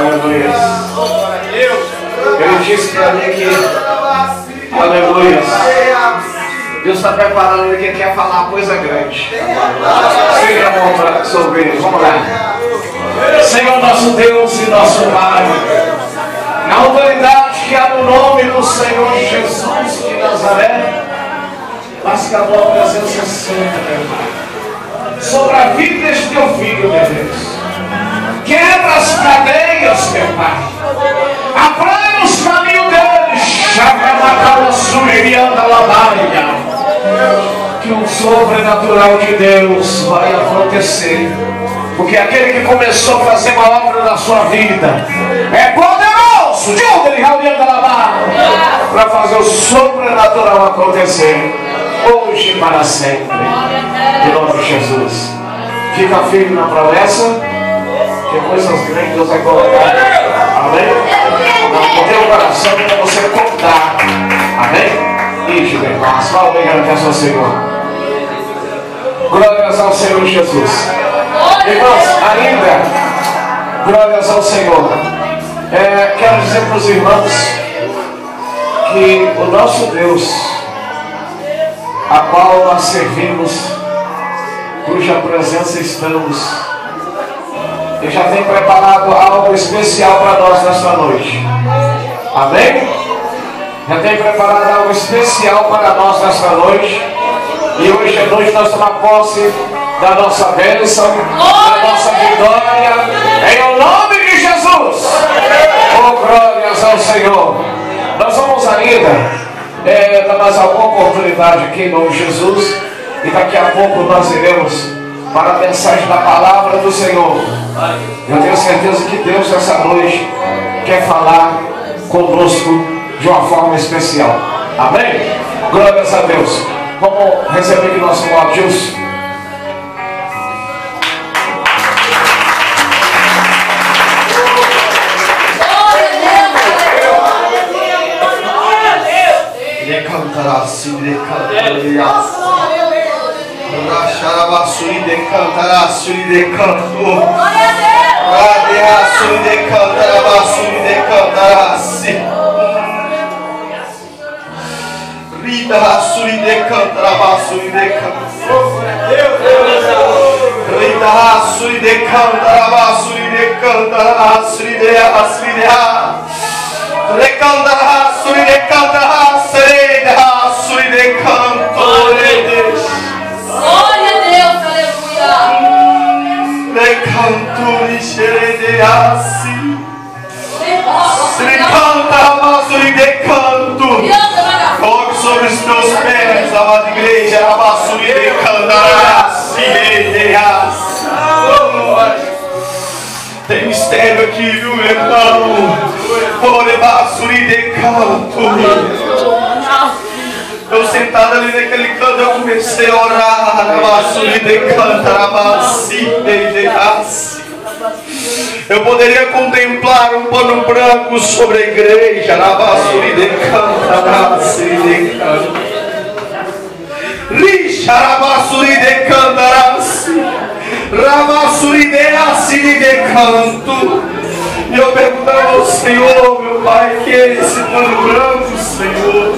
Aleluia. Ele disse para mim que. Aleluia. Deus está preparando ele que quer falar coisa grande. Seja bom para resolver. Vamos lá. Senhor nosso Deus e nosso Pai. Na autoridade que há no nome do Senhor Jesus de Nazaré. Mas que a tua presença santa, meu Pai. Sobre a vida deste teu filho, meu Deus. Quebra as cadeias, meu Pai. Aplane os caminhos deles. Que o sobrenatural de Deus vai acontecer. Porque aquele que começou a fazer uma obra na sua vida é poderoso. De onde ele reuniu para fazer o sobrenatural acontecer. Hoje e para sempre. Em nome de Jesus. Fica firme na promessa. Que coisas grandes Deus vai colocar. Amém? No teu coração para você contar. Amém? Ixi, bem, paz. Fala bem, agradece ao Senhor. Glórias ao Senhor Jesus. Irmãos, ainda, glórias ao Senhor. É, quero dizer para os irmãos que o nosso Deus, a qual nós servimos, cuja presença estamos, ele já tem preparado algo especial para nós nesta noite. Amém? Já tem preparado algo especial para nós nesta noite. E hoje à noite nós tomamos posse da nossa bênção, da nossa vitória, em nome de Jesus. Oh, glórias ao Senhor. Nós vamos ainda é, dar mais alguma oportunidade aqui em nome de Jesus. E daqui a pouco nós iremos para a mensagem da palavra do Senhor. Eu tenho certeza que Deus essa noite quer falar conosco de uma forma especial. Amém? Glórias a Deus. Vamos receber aqui nosso Adilson. cantarassi de cantorias. Racharabasuri de cantarassi de canto. Radeasuri de cantarabasuri de cantarassi. Rita Rassuri de cantarabasuri de canto. Rita Rassuri de cantarabasuri de cantarassi de asri de Recanta Sri canta suri de canto Coloque sobre os teus pés, amada igreja, a suri de canta sire de asi Tem mistério aqui, viu, meu irmão? De canto. Eu sentado ali naquele canto, eu comecei a orar. Arabassuri de canto, arabassi de assi. Eu poderia contemplar um pano branco sobre a igreja. De canto, arabassi de canto. Richa, arabassuri de canto, arabassi. Rabassuri de assi de canto. E eu perguntava ao Senhor, meu Pai, que é esse pano branco, Senhor?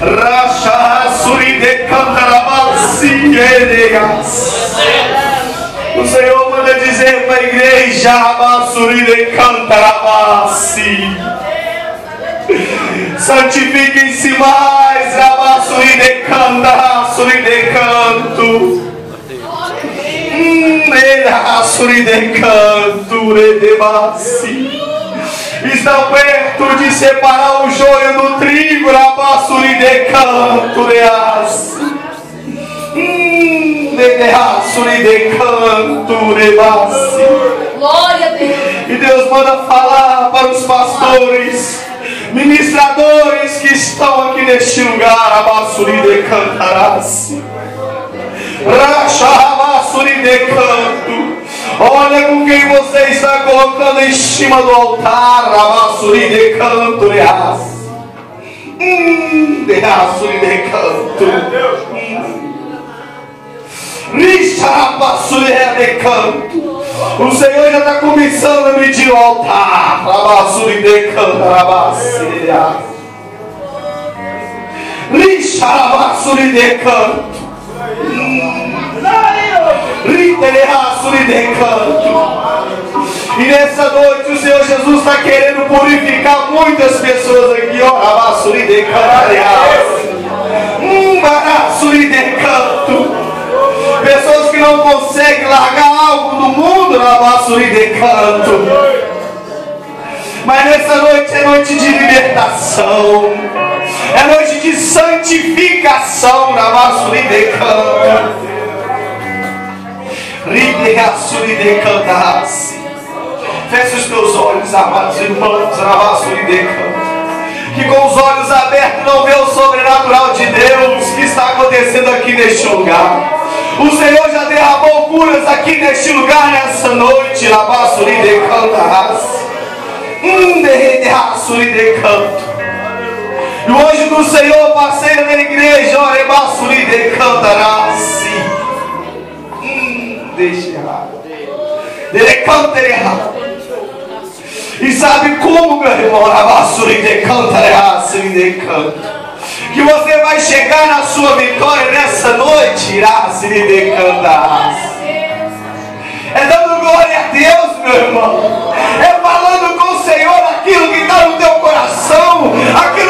Racha suri de cantarabasi O Senhor manda dizer para a igreja, Rabassuri de cantarabasi. Santifiquem-se mais, Rabassuri de cantarabasi de canto. Está perto de separar o joio do trigo, Rabassuri de canto, canto, Glória a Deus. E Deus manda falar para os pastores, ministradores que estão aqui neste lugar, Abassuri de cantarás. Rachabassuri de canto. Olha com quem você está colocando em cima do altar. Rabassuri de canto, reas. Hum, de raçuri de canto. De canto. O Senhor já está começando a medir o altar. Rabassuri de cantarabasseia. Lixarabassuri de canto. Ritererassuri de canto. E nessa noite o Senhor Jesus está querendo purificar muitas pessoas aqui, ó. Rabassuri de cantarabasseia. Um baraçuri de canto. Pessoas que não conseguem largar algo do mundo na basura canto. Mas nessa noite é noite de libertação. É noite de santificação na basura de canto. Ride a de cantasse. Feche os teus olhos, amados irmãos, na basura canto que com os olhos abertos não vê o sobrenatural de Deus que está acontecendo aqui neste lugar. O Senhor já derramou curas aqui neste lugar nessa noite. Labassuri de cantarás. Hum, derrederraçuri de canto. E o anjo do Senhor passeia na igreja. Orebassuri de cantarás. Hum, deixa errado. Dele canta errado. E sabe como, meu irmão? Labassuri de cantarás. De canto que você vai chegar na sua vitória nessa noite, irá se decantar. É dando glória a Deus, meu irmão. É falando com o Senhor aquilo que está no teu coração, aquilo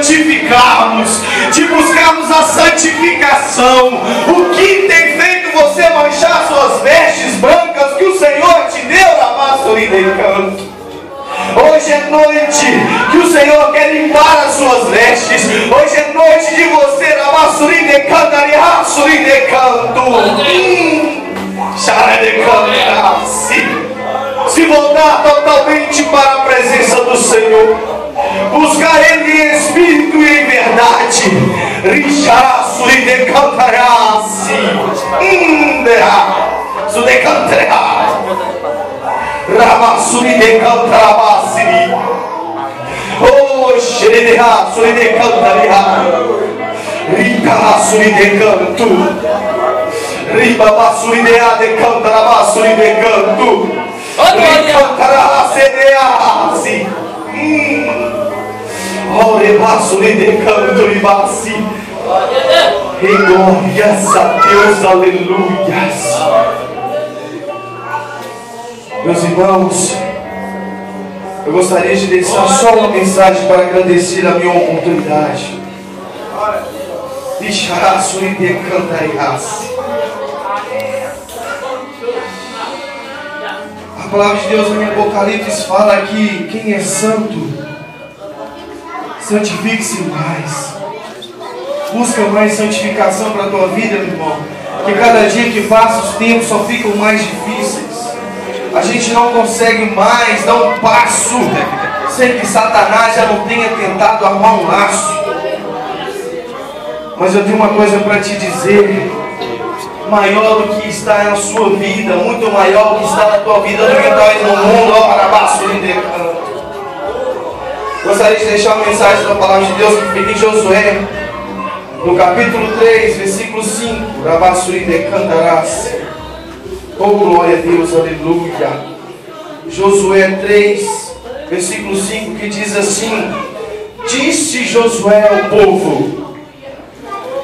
santificarmos, de buscarmos a santificação. O que tem feito você manchar suas vestes brancas que o Senhor te deu de canto? Hoje é noite que o Senhor quer limpar as suas vestes. Hoje é noite de você na massuri de cantare rassuri de canto. De Se voltar totalmente para a presença do Senhor. Buscar Ele em espírito e em verdade. Richarassuri de cantarasi. Indera. Sudecantarasi. Ramasuri de Cantarabasiri. Oh, Shredeha, Suri de Cantariha. Rica, Suri de Canto. Riba, Suri de A de Cantarabasuri de Canto. Ricantarabasiri. Ore, Basuri de Canto, Ribasi. E glórias a Deus, aleluias. Meus irmãos, eu gostaria de deixar só uma mensagem para agradecer a minha oportunidade. Bixaraço e decantariasse. Palavra de Deus em Apocalipse fala que quem é santo, santifique-se mais. Busca mais santificação para a tua vida, meu irmão. Que cada dia que passa os tempos só ficam mais difíceis a gente não consegue mais dar um passo sem que Satanás já não tenha tentado armar um laço. Mas eu tenho uma coisa para te dizer. Maior do que está na sua vida, muito maior do que está na tua vida. Do que nós no mundo, ó, para baixo Gostaria de deixar uma mensagem da palavra de Deus que fica em Josué, no capítulo 3, versículo 5, Rabassuri Cantarás. Oh, glória a Deus, aleluia. Josué 3, versículo 5, que diz assim: Disse Josué ao povo: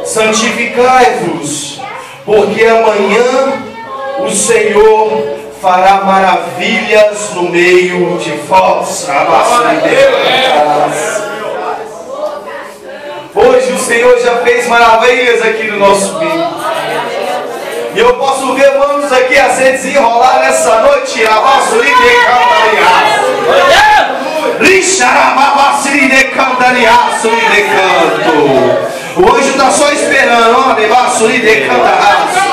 Santificai-vos, porque amanhã o Senhor fará maravilhas no meio de vós. Hoje o Senhor já fez maravilhas aqui no nosso meio. E eu posso ver manos aqui a se desenrolar nessa noite. Abassuri de cantariaço. Lixarababasiri de cantariaço e de anjo está só esperando. Ó, debassuri de cantariaço. Ó,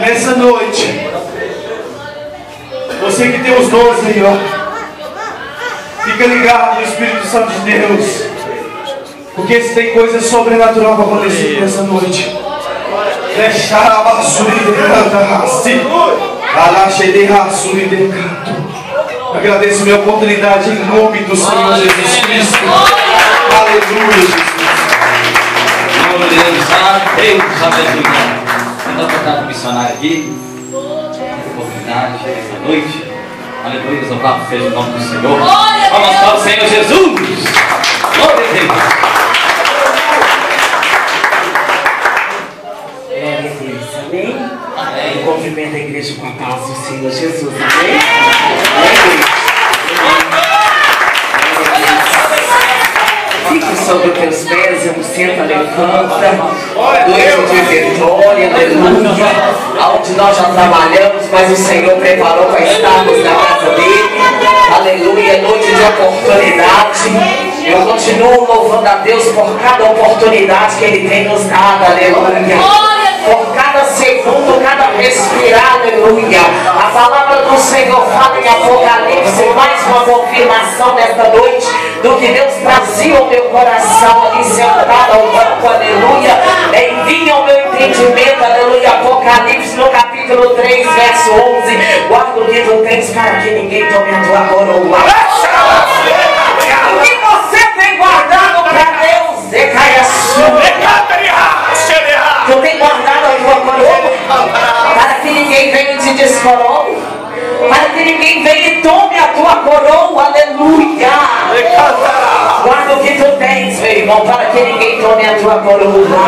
Nessa noite, você que tem os dons aí, ó, fica ligado no Espírito Santo de Deus, porque se tem coisa sobrenatural para acontecer nessa noite. Deixar a basura de canto. Alaxe de e de canto. Agradeço minha oportunidade em nome do Senhor Jesus Cristo. Aleluia, Jesus. A Deus. Ah, Deus. Ainda tocar com o missionário aqui. Oportunidade essa noite. Aleluia. Louvado seja o nome do Senhor. Vamos para o Senhor Jesus. Glória a Deus. Glória a Deus, amém? Amém. Cumprimento a igreja com a paz do Senhor Jesus, amém? Amém. Sobre os teus pés, eu senta, levanta, noite de vitória, aleluia. Onde nós já trabalhamos, mas o Senhor preparou para estarmos na casa dele, aleluia. Noite de oportunidade. Eu continuo louvando a Deus por cada oportunidade que Ele tem nos dado, aleluia por cada segundo, cada respirar, aleluia. A palavra do Senhor fala em Apocalipse, mais uma confirmação nesta noite do que Deus trazia ao meu coração ali sentado ao banco, aleluia. Envia ao meu entendimento, aleluia. Apocalipse no capítulo 3, verso 11. Guarda o tu tens para que ninguém tome a tua coroa. O que você tem guardado para Deus? Decai sua. Tu tem guardado a tua coroa para que ninguém venha e te descoroe, para que ninguém venha e tome a tua coroa, aleluia. Guarda o que tu tens, meu irmão, para que ninguém tome a tua coroa.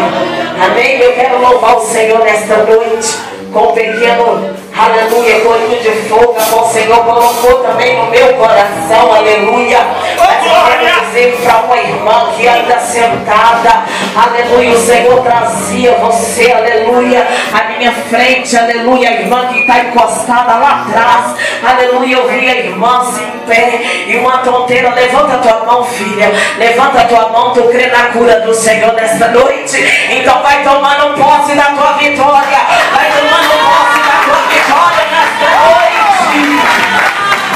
Amém? Eu quero louvar o Senhor nesta noite com um pequeno, aleluia, corinho de fogo o Senhor colocou também no meu coração, aleluia. Eu para uma irmã que ainda sentada, aleluia, o Senhor trazia você, aleluia, à minha frente, aleluia, a irmã que está encostada lá atrás, aleluia, eu vi a irmã assim em pé e uma tonteira, levanta a tua mão, filha, levanta a tua mão, tu crê na cura do Senhor nesta noite, então vai tomando posse da tua vitória, vai tomando posse da tua vitória nesta noite.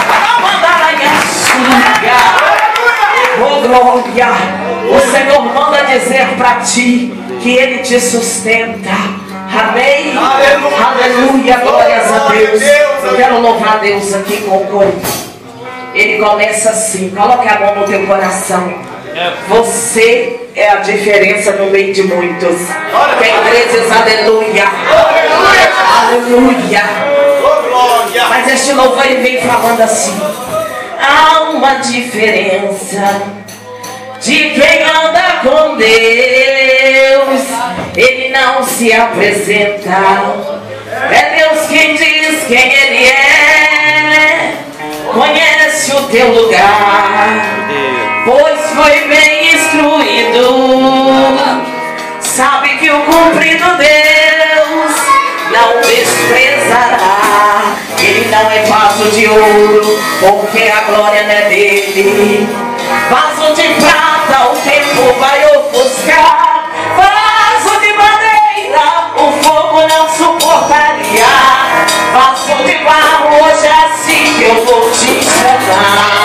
Vamos andar aí a. Oh glória! O Senhor manda dizer para ti que Ele te sustenta. Amém? Aleluia. Aleluia, glórias a Deus. Eu quero louvar a Deus aqui com o coro. Ele começa assim, coloque a mão no teu coração. Você é a diferença no meio de muitos. Tem vezes, aleluia. Aleluia. Mas este louvor ele vem falando assim: há uma diferença de quem anda com Deus, ele não se apresenta. É Deus quem diz quem ele é, conhece o teu lugar, pois foi bem instruído. Sabe que o cumprido Deus não desprezará. Ele não é vaso de ouro, porque a glória não é dele. Vaso de prata, o tempo vai ofuscar. Vaso de madeira, o fogo não suportaria. Vaso de barro, hoje é assim que eu vou te enxergar.